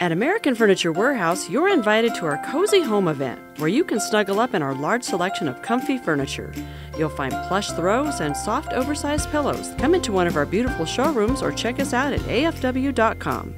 At American Furniture Warehouse, you're invited to our Cozy Home event, where you can snuggle up in our large selection of comfy furniture. You'll find plush throws and soft, oversized pillows. Come into one of our beautiful showrooms or check us out at afw.com.